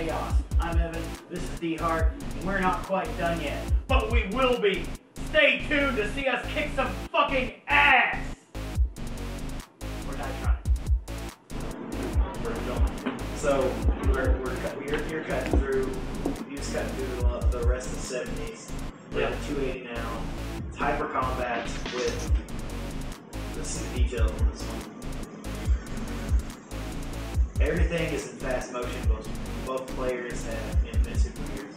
Chaos. I'm Evan, this is DeHart, and we're not quite done yet. But we will be! Stay tuned to see us kick some fucking ass! Or die trying. So we're, we're, cut- we're you're cutting through. You just cutting through the, the rest of the seventies. We're at 280 now. It's hyper combat with the some detail on this one. Everything is in fast motion. Both both players have infinite super gears.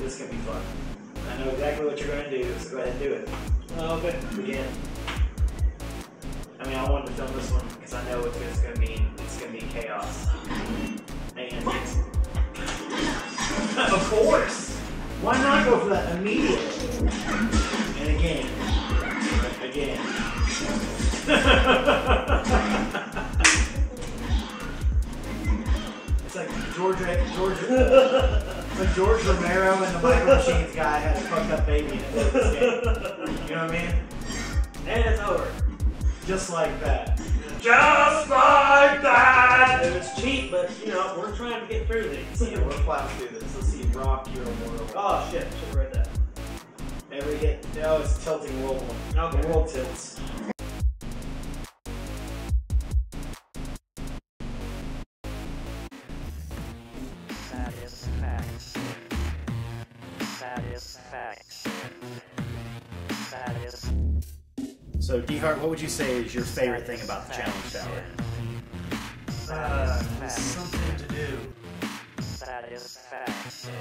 This can be fun. I know exactly what you're gonna do, so go ahead and do it. Oh, okay. Begin. I mean, I wanted to film this one because I know what it's just gonna be it's gonna be chaos. And of course, why not go for that immediately? And again, again. George George like George Romero and the Micro Machines guy had a fucked up baby in this game. You know what I mean? And it's over. Just like that. Just like that! And it's cheap, but you know, we're trying to get through these. Yeah, we're plowing through this. Let's see, rock your world. Oh shit, should have read that. Every hit. No, it's tilting world one. Okay. The world tilts. So, DeHart, what would you say is your favorite thing about the challenge tower? Uh, something to do. Satisfaction.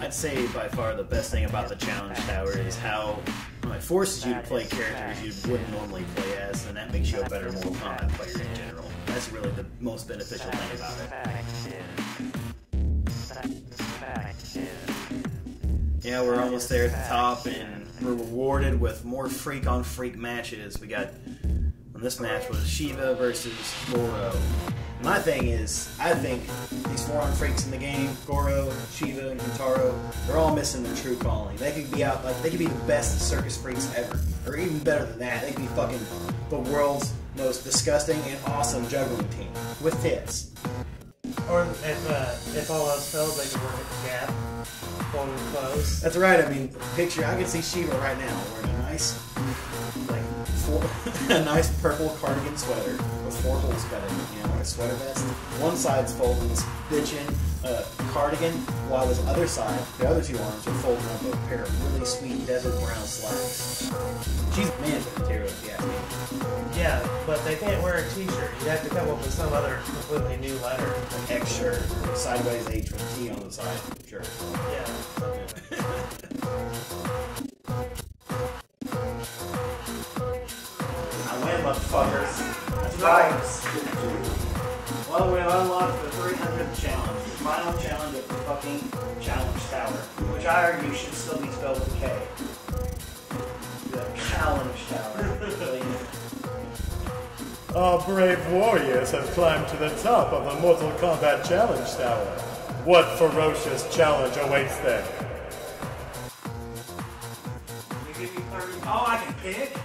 I'd say by far the best thing about the challenge tower is how well, it forces you to play characters you wouldn't normally play as, and that makes you a better Mortal Kombat player in general. That's really the most beneficial thing about it. Yeah, we're almost there at the top, and we're rewarded with more freak on freak matches. We got and this match was Shiva versus Goro. My thing is, I think these four on freaks in the game, Goro, Shiva, and Kintaro, they're all missing their true calling. They could be out like they could be the best circus freaks ever, or even better than that. They could be fucking the world's most disgusting and awesome juggling team with tits. Or if uh, if all else fails, they can work at the Gap, folding clothes. That's right. I mean, picture. I can see Shiva right now wearing a nice, four, a nice purple cardigan sweater with four holes cut in it. You know, like a sweater vest. One side's folding this bitchin' uh, cardigan, while this other side, the other two arms are folding up a pair of really sweet desert brown slacks. She's man for material, if you ask me. Yeah, but they can't wear a T-shirt. You'd have to come up with some other completely new letter. An X shirt, sideways H with T on the side. Sure. Yeah. motherfuckers. That's right. Well, we unlocked the 300th challenge, the final challenge of the fucking challenge tower, which I argue should still be spelled with K. The challenge tower. Our brave warriors have climbed to the top of the Mortal Kombat Challenge Tower. What ferocious challenge awaits them? You give me 30. Oh, I can pick?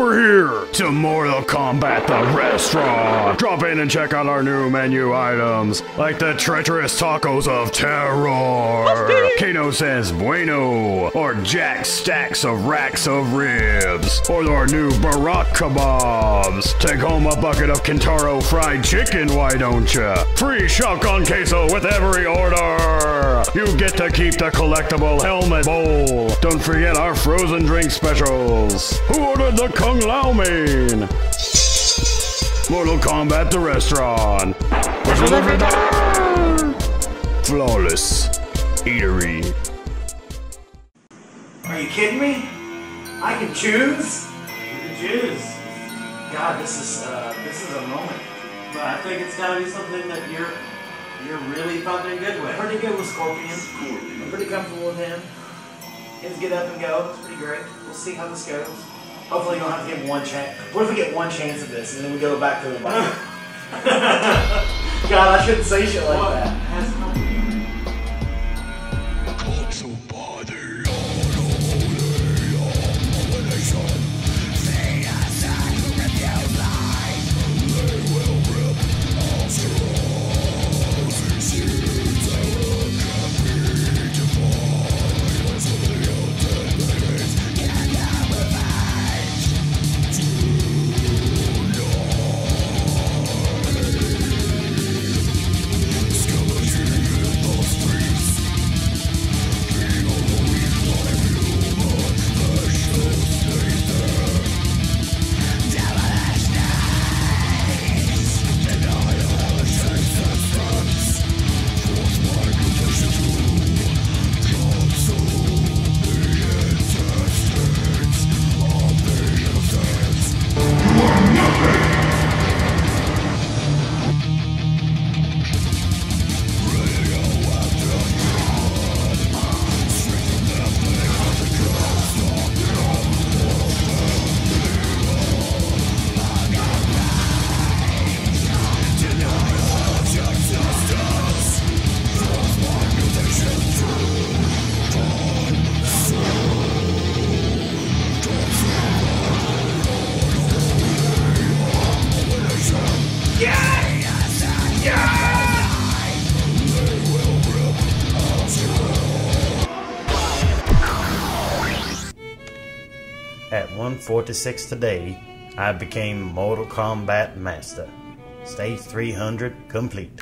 Over here to Mortal Kombat the restaurant. Drop in and check out our new menu items, like the treacherous tacos of terror. Kano says bueno, or Jax stacks of racks of ribs, or our new Baraka kebabs. Take home a bucket of Kintaro fried chicken, why don't ya? Free Shang Tsung queso with every order. You get to keep the collectible helmet bowl. Don't forget our frozen drink specials. Who ordered the Kung Lao Mein? Mortal Kombat the restaurant. Flawless eatery. Are you kidding me? I can choose? You can choose. God, this is uh, this is a moment. But I think it's gotta be something that you're you're really fucking good with. pretty good with Scorpion. I'm pretty comfortable with him. His get up and go. It's pretty great. We'll see how this goes. Hopefully, you don't have to him one chance. What if we get one chance of this and then we go back to the bottom? God, I shouldn't say shit like What that. At 146 today, I became Mortal Kombat Master. Stage 300 complete.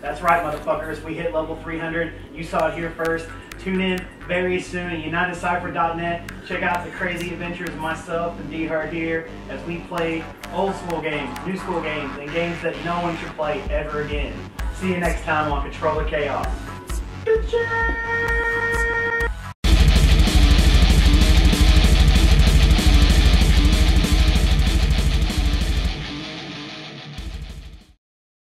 That's right, motherfuckers. We hit level 300. You saw it here first. Tune in very soon at UnitedCypher.net. Check out the crazy adventures of myself and DeHart here as we play old school games, new school games, and games that no one should play ever again. See you next time on Controller Chaos. Bitches!